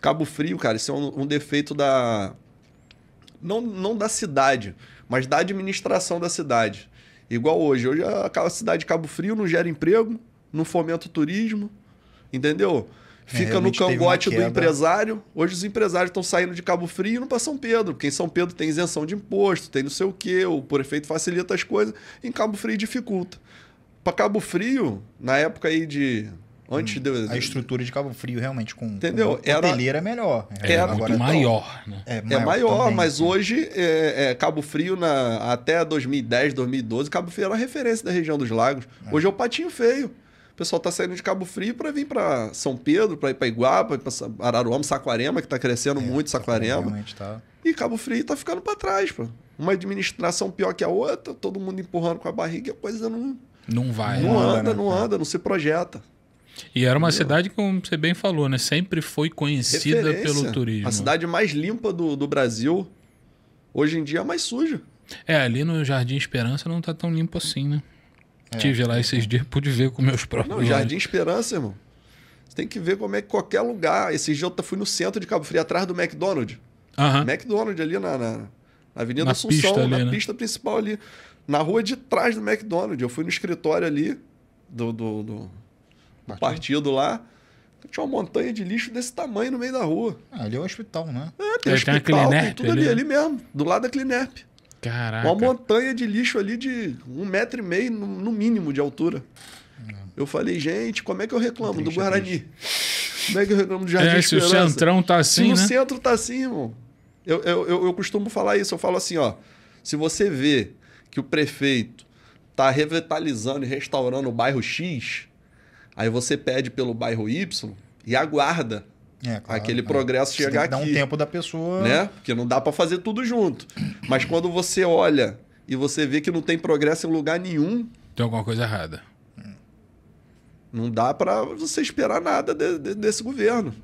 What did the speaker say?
Cabo Frio, cara, isso é um, um defeito da. Não, não da cidade, mas da administração da cidade. Igual hoje. Hoje a cidade de Cabo Frio não gera emprego, não fomenta o turismo, entendeu? Fica no cangote do empresário. Hoje os empresários estão saindo de Cabo Frio e indo para São Pedro, porque em São Pedro tem isenção de imposto, tem não sei o quê, o prefeito facilita as coisas, em Cabo Frio dificulta. Para Cabo Frio, na época aí de Antes hum, a estrutura de Cabo Frio realmente com, entendeu? com hoteleira é melhor. É, é agora muito maior, né? É maior, é maior também, mas hoje é, é, Cabo Frio na, até 2010, 2012, Cabo Frio era a referência da região dos lagos. É. Hoje é o patinho feio. O pessoal está saindo de Cabo Frio para vir para São Pedro, para ir para Iguá, para Araruama, Saquarema, que está crescendo é, muito Saquarema. Tá... E Cabo Frio está ficando para trás, pô. Uma administração pior que a outra, todo mundo empurrando com a barriga, a coisa não não vai. Não, anda, anda, né? não anda, não se projeta. E era uma cidade, como você bem falou, né? Sempre foi conhecida pelo turismo. A cidade mais limpa do, do Brasil. Hoje em dia é mais suja. É, ali no Jardim Esperança não tá tão limpo assim, né? É, Tive lá esses dias, pude ver com meus próprios Não, Jardim Esperança, irmão. Você tem que ver como é que qualquer lugar. Esses dias eu fui no centro de Cabo Frio, atrás do McDonald's. Uhum. McDonald's ali na, na, na Avenida na Assunção, pista ali, na né? pista principal ali. Na rua de trás do McDonald's. Eu fui no escritório ali do, do, do partido. partido lá. Tinha uma montanha de lixo desse tamanho no meio da rua. Ah, ali é o hospital, né? É, tem, hospital, tem, a tem tudo ali, ali, ali mesmo, do lado da Clinerp. Caraca. Uma montanha de lixo ali de um metro e meio, no, no mínimo, de altura. Eu falei, gente, como é que eu reclamo do Guarani? Como é que eu reclamo do Jardim é, se o centrão tá assim, se né? o centro tá assim, irmão. Eu, eu, eu, eu costumo falar isso. Eu falo assim, ó. Se você vê que o prefeito tá revitalizando e restaurando o bairro X, Aí você pede pelo bairro Y e aguarda é, claro, aquele é. progresso você chegar tem que aqui. Dá um tempo da pessoa. Né? Porque não dá para fazer tudo junto. Mas quando você olha e você vê que não tem progresso em lugar nenhum. Tem alguma coisa errada. Não dá para você esperar nada de, de, desse governo.